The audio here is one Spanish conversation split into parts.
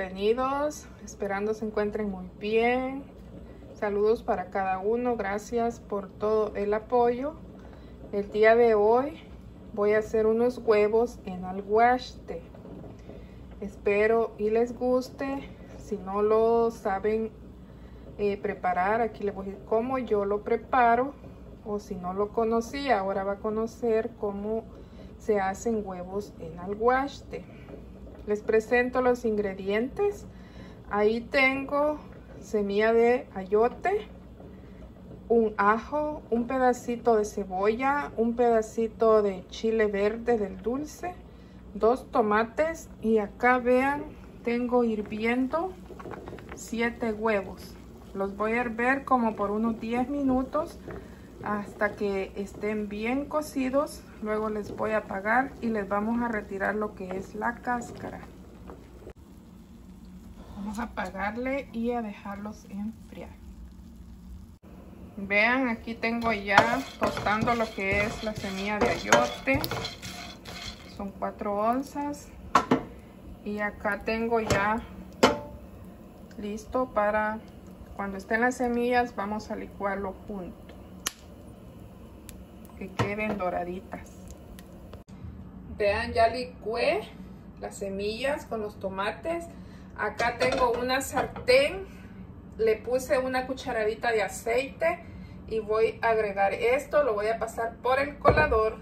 Bienvenidos, esperando se encuentren muy bien. Saludos para cada uno, gracias por todo el apoyo. El día de hoy voy a hacer unos huevos en alguaste. Espero y les guste. Si no lo saben eh, preparar, aquí les voy a decir cómo yo lo preparo. O si no lo conocía, ahora va a conocer cómo se hacen huevos en alguaste. Les presento los ingredientes. Ahí tengo semilla de ayote, un ajo, un pedacito de cebolla, un pedacito de chile verde del dulce, dos tomates y acá vean, tengo hirviendo siete huevos. Los voy a hervir como por unos 10 minutos hasta que estén bien cocidos. Luego les voy a apagar y les vamos a retirar lo que es la cáscara. Vamos a apagarle y a dejarlos enfriar. Vean, aquí tengo ya tostando lo que es la semilla de ayote. Son 4 onzas. Y acá tengo ya listo para cuando estén las semillas vamos a licuarlo junto que queden doraditas. Vean, ya licué las semillas con los tomates. Acá tengo una sartén. Le puse una cucharadita de aceite y voy a agregar esto. Lo voy a pasar por el colador.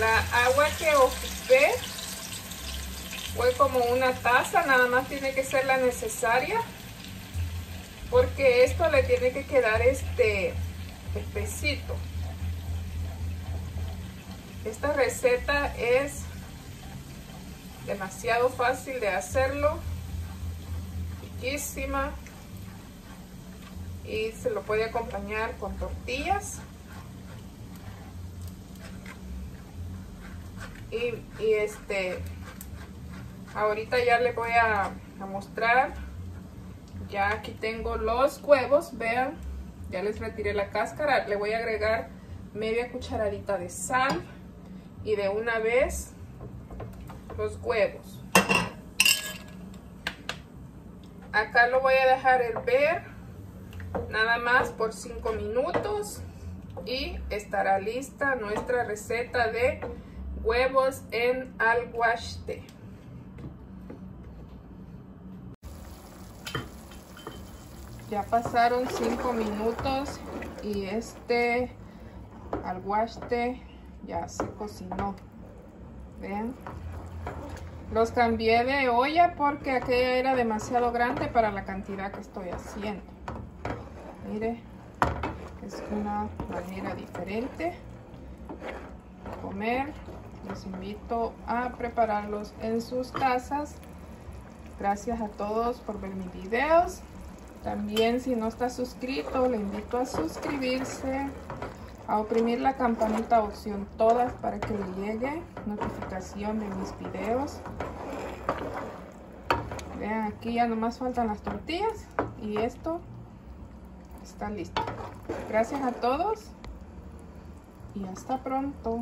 La agua que ocupé fue como una taza, nada más tiene que ser la necesaria. Porque esto le tiene que quedar este espesito. Esta receta es demasiado fácil de hacerlo. Riquísima. Y se lo puede acompañar con tortillas. Y, y este ahorita ya le voy a, mostrar. Ya aquí tengo los huevos vean. Ya les retiré la cáscara. Le voy a agregar media cucharadita de sal y de una vez los huevos. Acá lo voy a dejar hervir nada más por 5 minutos y estará lista nuestra receta de huevos en alguaste ya pasaron 5 minutos y este alguaste ya se cocinó. Vean los cambié de olla porque aquella era demasiado grande para la cantidad que estoy haciendo. Mire es una manera diferente. De comer los invito a prepararlos en sus casas gracias a todos por ver mis videos también si no está suscrito, le invito a suscribirse, a oprimir la campanita opción todas para que le llegue notificación de mis videos. Vean, aquí ya nomás faltan las tortillas y esto está listo. Gracias a todos y hasta pronto.